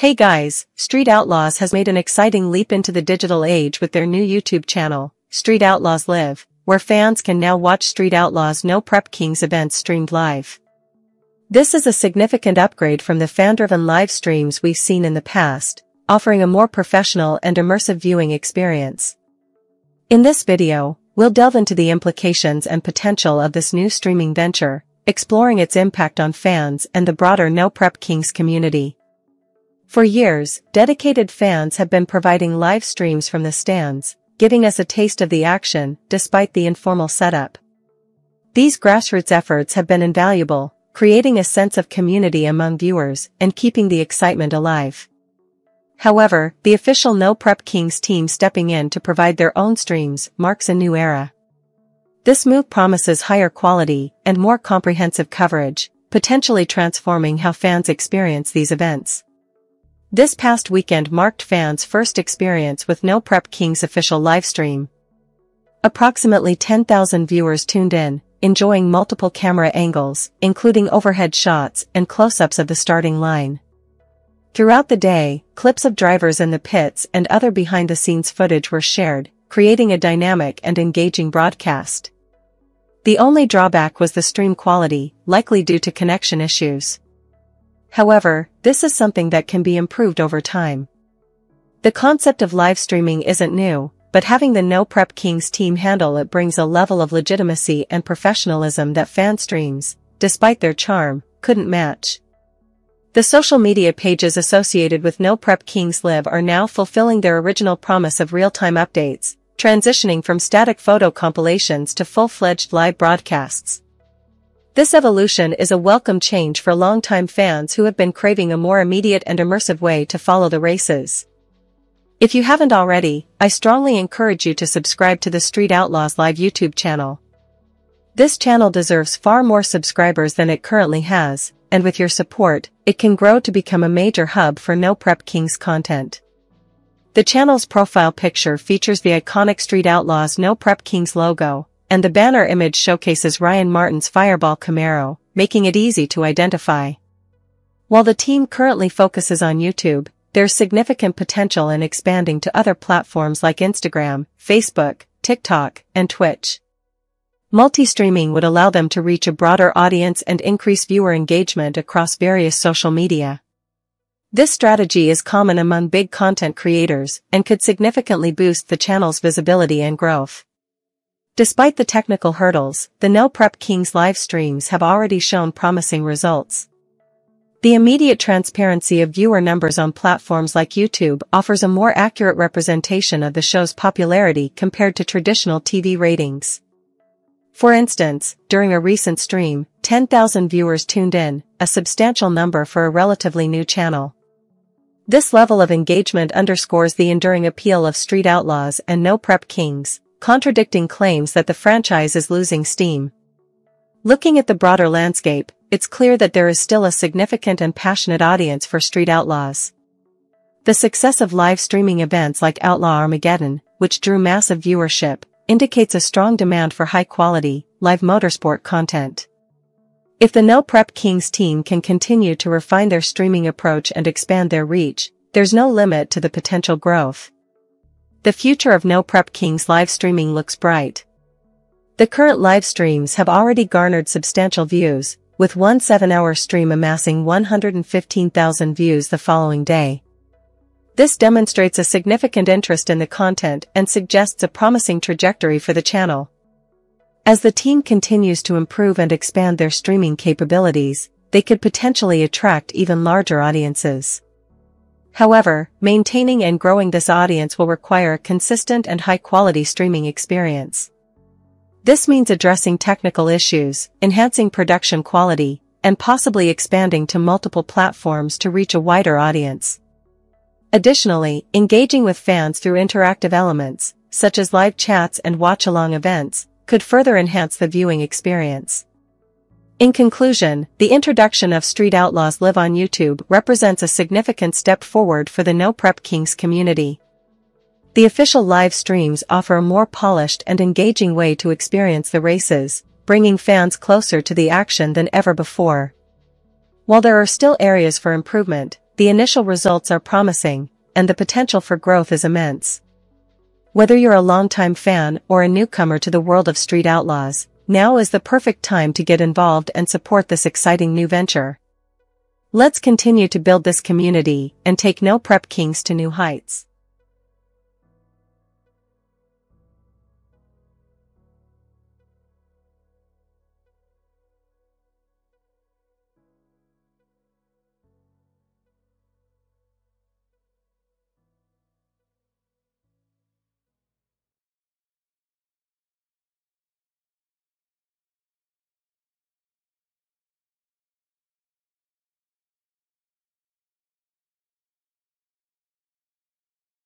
Hey guys, Street Outlaws has made an exciting leap into the digital age with their new YouTube channel, Street Outlaws Live, where fans can now watch Street Outlaws No Prep Kings events streamed live. This is a significant upgrade from the fan-driven live streams we've seen in the past, offering a more professional and immersive viewing experience. In this video, we'll delve into the implications and potential of this new streaming venture, exploring its impact on fans and the broader No Prep Kings community. For years, dedicated fans have been providing live streams from the stands, giving us a taste of the action, despite the informal setup. These grassroots efforts have been invaluable, creating a sense of community among viewers and keeping the excitement alive. However, the official No Prep Kings team stepping in to provide their own streams marks a new era. This move promises higher quality and more comprehensive coverage, potentially transforming how fans experience these events. This past weekend marked fans' first experience with No Prep King's official livestream. Approximately 10,000 viewers tuned in, enjoying multiple camera angles, including overhead shots and close-ups of the starting line. Throughout the day, clips of drivers in the pits and other behind-the-scenes footage were shared, creating a dynamic and engaging broadcast. The only drawback was the stream quality, likely due to connection issues. However, this is something that can be improved over time. The concept of live streaming isn't new, but having the No Prep Kings team handle it brings a level of legitimacy and professionalism that fan streams, despite their charm, couldn't match. The social media pages associated with No Prep Kings Live are now fulfilling their original promise of real-time updates, transitioning from static photo compilations to full-fledged live broadcasts. This evolution is a welcome change for longtime fans who have been craving a more immediate and immersive way to follow the races. If you haven't already, I strongly encourage you to subscribe to the Street Outlaws Live YouTube channel. This channel deserves far more subscribers than it currently has, and with your support, it can grow to become a major hub for No Prep Kings content. The channel's profile picture features the iconic Street Outlaws No Prep Kings logo, and the banner image showcases Ryan Martin's Fireball Camaro, making it easy to identify. While the team currently focuses on YouTube, there's significant potential in expanding to other platforms like Instagram, Facebook, TikTok, and Twitch. Multi-streaming would allow them to reach a broader audience and increase viewer engagement across various social media. This strategy is common among big content creators and could significantly boost the channel's visibility and growth. Despite the technical hurdles, the No Prep Kings live streams have already shown promising results. The immediate transparency of viewer numbers on platforms like YouTube offers a more accurate representation of the show's popularity compared to traditional TV ratings. For instance, during a recent stream, 10,000 viewers tuned in, a substantial number for a relatively new channel. This level of engagement underscores the enduring appeal of Street Outlaws and No Prep Kings, contradicting claims that the franchise is losing steam. Looking at the broader landscape, it's clear that there is still a significant and passionate audience for Street Outlaws. The success of live streaming events like Outlaw Armageddon, which drew massive viewership, indicates a strong demand for high-quality, live motorsport content. If the No Prep Kings team can continue to refine their streaming approach and expand their reach, there's no limit to the potential growth. The future of No Prep King's live streaming looks bright. The current live streams have already garnered substantial views, with one 7-hour stream amassing 115,000 views the following day. This demonstrates a significant interest in the content and suggests a promising trajectory for the channel. As the team continues to improve and expand their streaming capabilities, they could potentially attract even larger audiences. However, maintaining and growing this audience will require a consistent and high-quality streaming experience. This means addressing technical issues, enhancing production quality, and possibly expanding to multiple platforms to reach a wider audience. Additionally, engaging with fans through interactive elements, such as live chats and watch-along events, could further enhance the viewing experience. In conclusion, the introduction of Street Outlaws Live on YouTube represents a significant step forward for the No Prep Kings community. The official live streams offer a more polished and engaging way to experience the races, bringing fans closer to the action than ever before. While there are still areas for improvement, The initial results are promising, and the potential for growth is immense. Whether you're a longtime fan or a newcomer to the world of Street Outlaws, now is the perfect time to get involved and support this exciting new venture. Let's continue to build this community and take No Prep Kings to new heights.